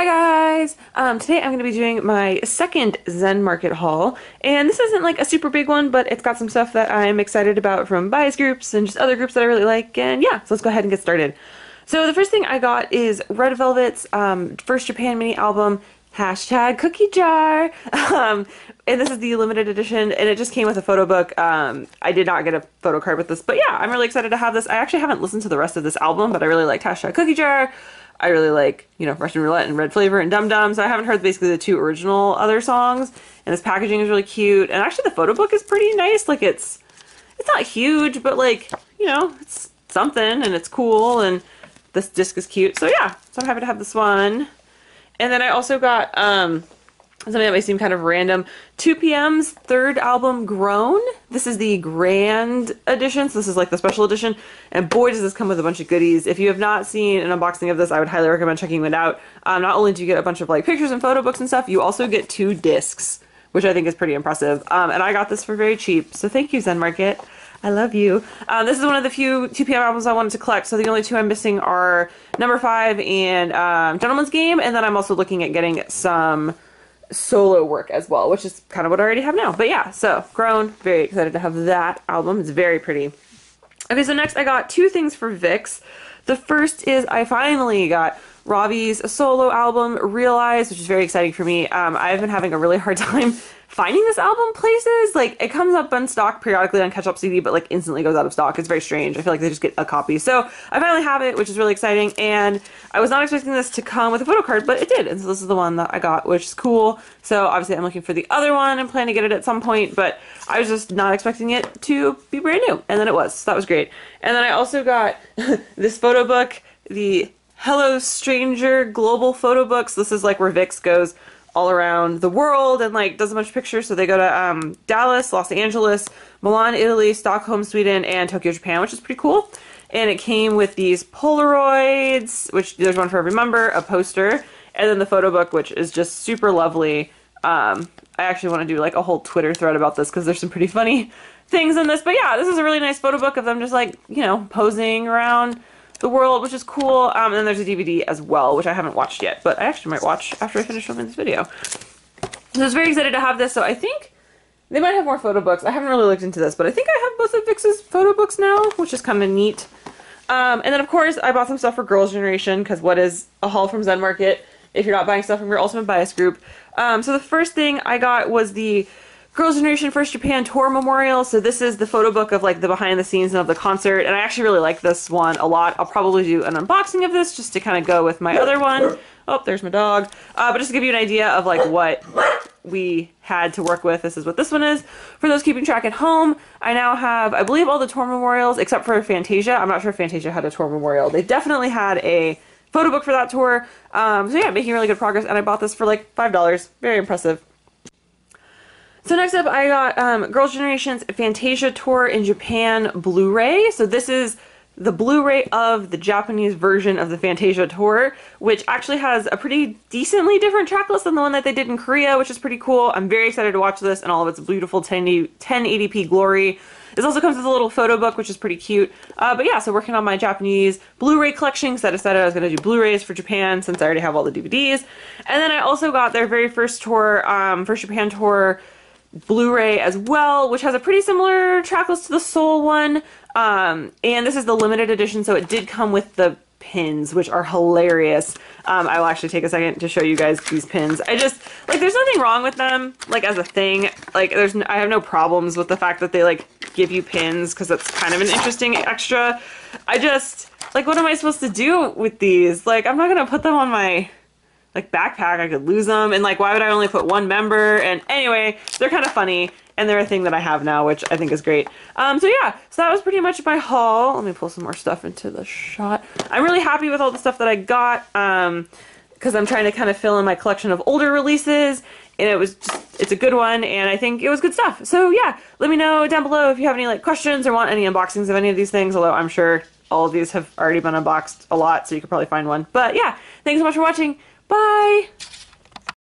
Hi guys! Um, today I'm going to be doing my second Zenmarket haul, and this isn't like a super big one, but it's got some stuff that I'm excited about from bias groups and just other groups that I really like, and yeah, so let's go ahead and get started. So the first thing I got is Red Velvet's um, first Japan mini album, hashtag cookie jar, um, and this is the limited edition, and it just came with a photo book. Um, I did not get a photo card with this, but yeah, I'm really excited to have this. I actually haven't listened to the rest of this album, but I really liked hashtag cookie jar. I really like, you know, Russian Roulette and Red Flavor and Dum Dum. So I haven't heard basically the two original other songs. And this packaging is really cute. And actually the photo book is pretty nice. Like it's it's not huge, but like, you know, it's something and it's cool and this disc is cute. So yeah, so I'm happy to have this one. And then I also got um something that may seem kind of random. 2PM's third album, Grown. This is the grand edition, so this is like the special edition. And boy, does this come with a bunch of goodies. If you have not seen an unboxing of this, I would highly recommend checking it out. Um, not only do you get a bunch of like pictures and photo books and stuff, you also get two discs, which I think is pretty impressive. Um, and I got this for very cheap, so thank you, Zenmarket. I love you. Um, this is one of the few 2PM albums I wanted to collect, so the only two I'm missing are Number 5 and um, Gentlemen's Game, and then I'm also looking at getting some solo work as well, which is kind of what I already have now. But yeah, so Grown, very excited to have that album. It's very pretty. Okay, so next I got two things for VIXX. The first is I finally got Ravi's solo album, Realize, which is very exciting for me. Um, I've been having a really hard time finding this album places. Like it comes up on stock periodically on Catch Up CD, but like instantly goes out of stock. It's very strange. I feel like they just get a copy. So I finally have it, which is really exciting. And I was not expecting this to come with a photo card, but it did. And so this is the one that I got, which is cool. So obviously I'm looking for the other one and plan to get it at some point, but I was just not expecting it to be brand new. And then it was. So that was great. And then I also got this photo book, the Hello Stranger Global Photo Books. This is like where VIXX goes all around the world and like does a bunch of pictures. So they go to um, Dallas, Los Angeles, Milan, Italy, Stockholm, Sweden, and Tokyo, Japan, which is pretty cool. And it came with these Polaroids, which there's one for every member, a poster, and then the photo book, which is just super lovely. Um, I actually want to do like a whole Twitter thread about this because there's some pretty funny things in this. But yeah, this is a really nice photo book of them just like, you know, posing around the world, which is cool. Um, and then there's a DVD as well, which I haven't watched yet, but I actually might watch after I finish filming this video. So I was very excited to have this. So I think they might have more photo books. I haven't really looked into this, but I think I have both of VIXX's photo books now, which is kind of neat. Um, and then of course I bought some stuff for Girls' Generation because what is a haul from Zenmarket if you're not buying stuff from your Ultimate Bias group? Um, so the first thing I got was the Girls' Generation First Japan Tour Memorial. So this is the photo book of like the behind the scenes of the concert, and I actually really like this one a lot. I'll probably do an unboxing of this just to kind of go with my other one. Oh, there's my dog. Uh, but just to give you an idea of like what we had to work with, this is what this one is. For those keeping track at home, I now have, I believe, all the tour memorials except for Fantasia. I'm not sure if Fantasia had a tour memorial. They definitely had a photo book for that tour. Um, so yeah, making really good progress, and I bought this for like $5. Very impressive. So next up, I got um, Girls' Generation's Fantasia Tour in Japan Blu-ray. So this is the Blu-ray of the Japanese version of the Fantasia Tour, which actually has a pretty decently different track list than the one that they did in Korea, which is pretty cool. I'm very excited to watch this and all of its beautiful 1080p glory. This also comes with a little photo book, which is pretty cute. Uh, but yeah, so working on my Japanese Blu-ray collection because I decided I was going to do Blu-rays for Japan since I already have all the DVDs. And then I also got their very first tour, um, first Japan tour Blu-ray as well, which has a pretty similar track list to the Seoul one. Um, and this is the limited edition, so it did come with the pins, which are hilarious. Um, I will actually take a second to show you guys these pins. I just, like, there's nothing wrong with them, like, as a thing. Like, there's, I have no problems with the fact that they, like, give you pins, because that's kind of an interesting extra. I just, like, what am I supposed to do with these? Like, I'm not gonna put them on my like backpack. I could lose them. And like, why would I only put one member? And anyway, they're kind of funny. And they're a thing that I have now, which I think is great. Um, so yeah, so that was pretty much my haul. Let me pull some more stuff into the shot. I'm really happy with all the stuff that I got. Um, because I'm trying to kind of fill in my collection of older releases and it was just, it's a good one and I think it was good stuff. So yeah, let me know down below if you have any like questions or want any unboxings of any of these things, although I'm sure all of these have already been unboxed a lot, so you could probably find one. But yeah, thanks so much for watching. Bye!